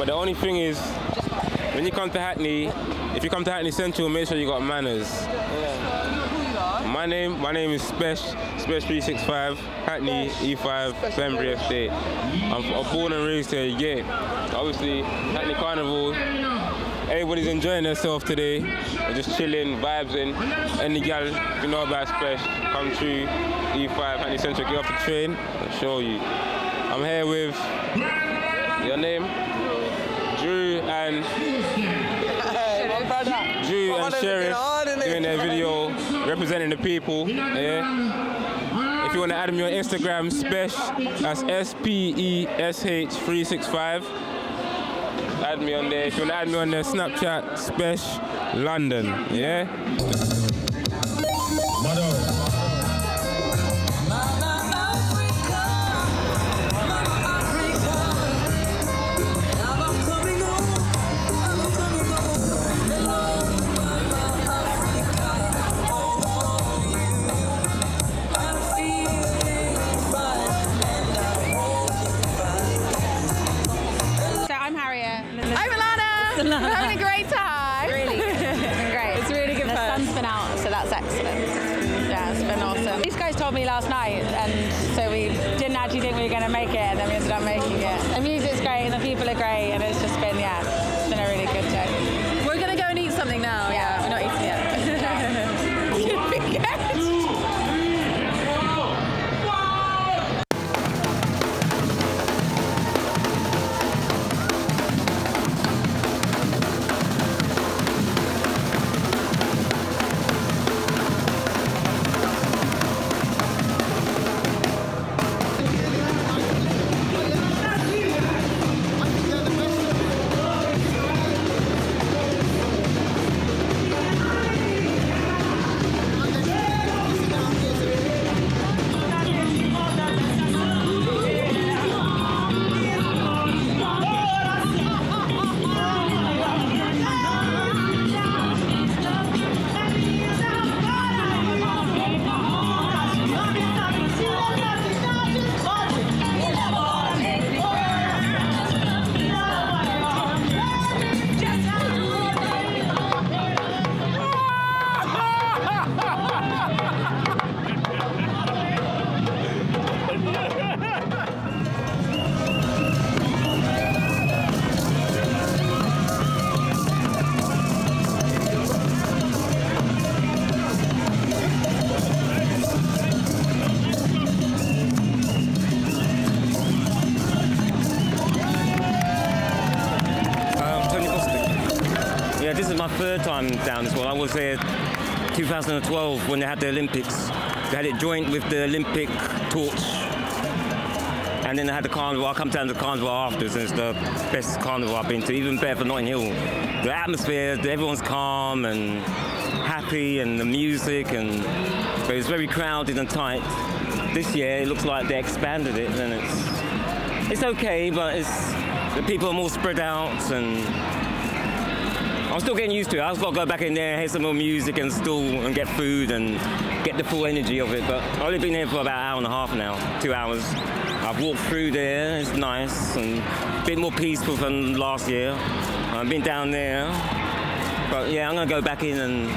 But the only thing is, when you come to Hackney, if you come to Hackney Central, make sure you got manners. My name, my name is Spesh, Spesh365, Hackney E5, Pembury Estate. I'm, I'm born and raised here, yeah. Obviously, Hackney Carnival, everybody's enjoying themselves today. They're just chilling, vibes in. Any gal, you know about Spesh, come through E5, Hackney Central, get off the train, I'll show you. I'm here with your name, and Durul and Seref doing their video representing the people. Yeah. If you want to add me on Instagram, Spesh, that's S P E S H 365. Add me on there. If you want to add me on there, Snapchat, Spesh London. Yeah. Making it. The music's great, and the people are great, and it's time down as well. I was there 2012 when they had the Olympics. They had it joint with the Olympic torch. And then they had the carnival. I come down to the carnival afterwards, and it's the best carnival I've been to, even better for Notting Hill. The atmosphere, everyone's calm and happy, and the music, and but it's very crowded and tight. This year, it looks like they expanded it, and it's it's okay, but it's the people are more spread out, and I'm still getting used to it. I've got to go back in there, hear some more music, and still and get food and get the full energy of it. But I've only been here for about an hour and a half now, two hours. I've walked through there. It's nice and a bit more peaceful than last year. I've been down there, but yeah, I'm gonna go back in and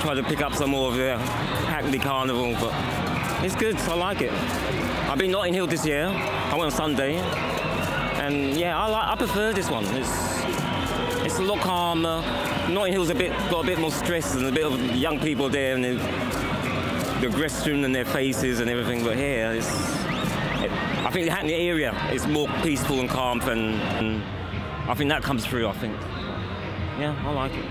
try to pick up some more of the Hackney Carnival. But it's good. I like it. I've been Notting Hill this year. I went on Sunday, and yeah, I like. I prefer this one. It's a lot calmer. Notting Hill's a bit got a bit more stress and a bit of young people there and the, aggression in their faces and everything. But here, it's it, I think the Hackney area is more peaceful and calm, and, and I think that comes through. I think. Yeah, I like it.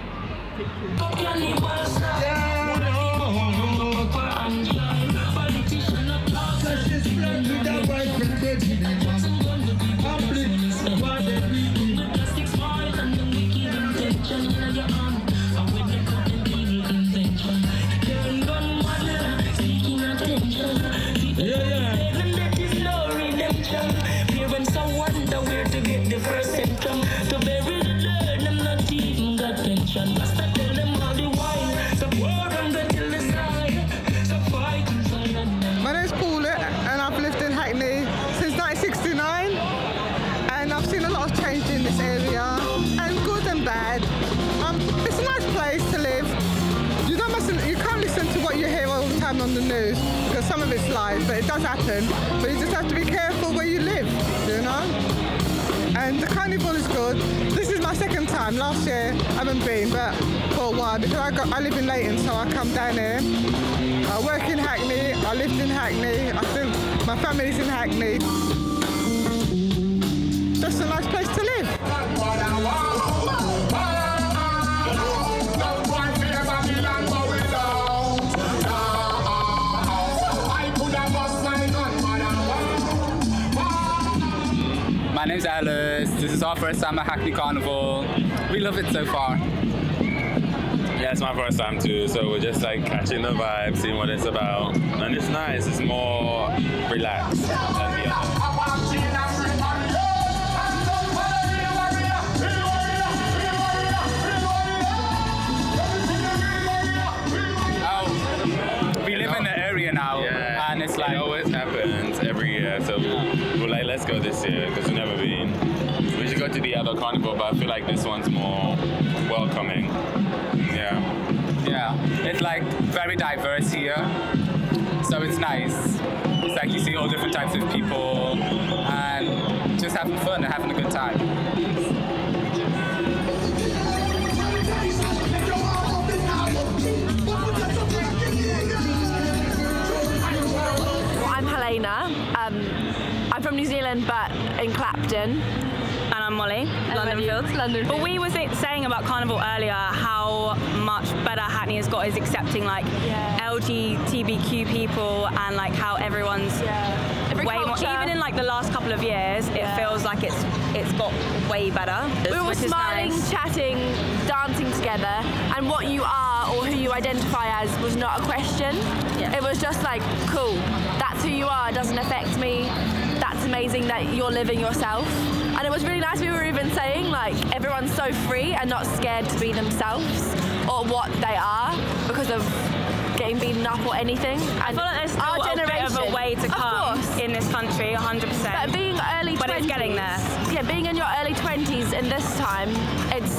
My name's Paula, and I've lived in Hackney since 1969 and I've seen a lot of change in this area and good and bad. Um, it's a nice place to live. You don't you can't listen to what you hear all the time on the news because some of it's lies, but it does happen. But you just have to be careful the carnival is good. This is my second time. Last year I haven't been, but for a while because I, got, I live in Leyton, so I come down here. I work in Hackney. I lived in Hackney. I still, my family's in Hackney. Just a nice place to live. My name's Alice. This is our first time at Hackney Carnival. We love it so far. Yeah, it's my first time too, so we're just like catching the vibe, seeing what it's about. And it's nice, it's more relaxed than the other. This year because we've never been. We should go to the other carnival, but I feel like this one's more welcoming. Yeah. yeah, it's like very diverse here, so it's nice. It's like you see all different types of people and just having fun and having a good time. I'm Helena. Um, I'm from New Zealand, but in Clapton. And I'm Molly, London Fields. London But we were saying about Carnival earlier how much better Hackney has got is accepting like Yeah. LGBTQ people and like how everyone's Every way more. Even in like the last couple of years, it Yeah. feels like it's it's got way better. We were smiling, nice. chatting, dancing together, and what you are or who you identify as was not a question. Yeah. It was just like, cool, that's who you are, it doesn't affect me. That's amazing that you're living yourself. And it was really nice, we were even saying, like, everyone's so free and not scared to be themselves or what they are because of getting beaten up or anything. And I feel like there's still our a bit generation, of a way to come in this country, 100%. But being early But 20s, it's getting there. Yeah, being in your early 20s in this time, it's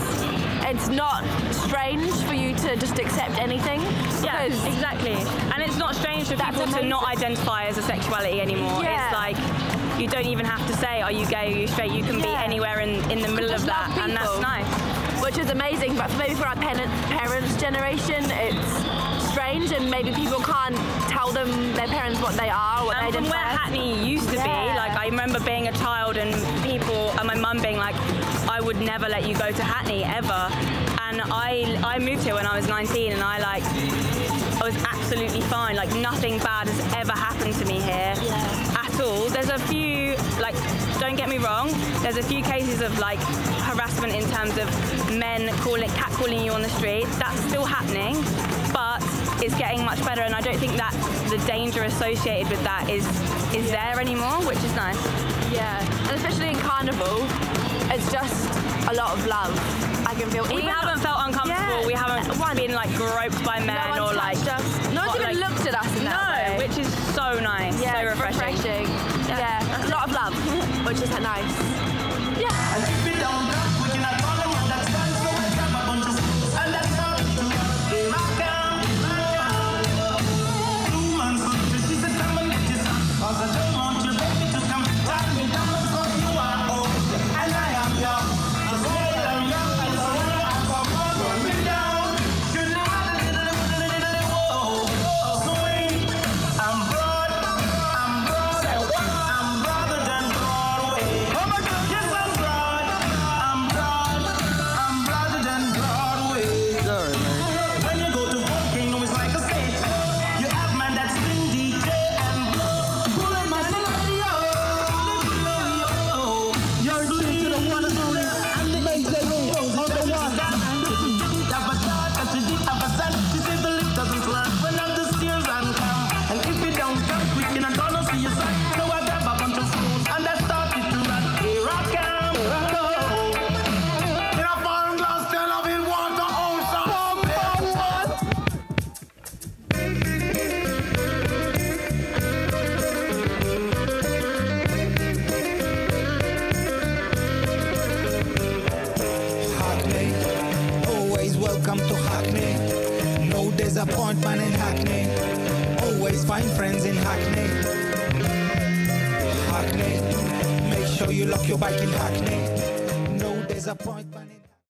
it's not strange for you to just accept anything. Yeah, exactly. And it's not strange for people to not identify as a sexuality anymore. Yeah. You don't even have to say, are you gay, are you straight? You can be anywhere in, in the middle of that, and that's nice. Which is amazing, but maybe for our parent, parents' generation, it's strange, and maybe people can't tell them their parents what they are, what And they from where. Hackney used to Yeah. be, like I remember being a child and people and my mum being like, I would never let you go to Hackney ever. And I I moved here when I was 19 and I like I was absolutely fine. Like nothing bad has ever happened to me here at all. There's a few like don't get me wrong, there's a few cases of like harassment in terms of men calling catcalling you on the street. That's still happening, but it's getting much better and I don't think that the danger associated with that is is there anymore, which is nice. Yeah, and especially in Carnival, it's just a lot of love. I can feel. We haven't felt uncomfortable. Yeah, we haven't been like groped by men no or like us. No one's even like- looked at us in that no, way. which is which is nice. No disappointment in Hackney. Always find friends in Hackney. Hackney. Make sure you lock your bike in Hackney. No, point.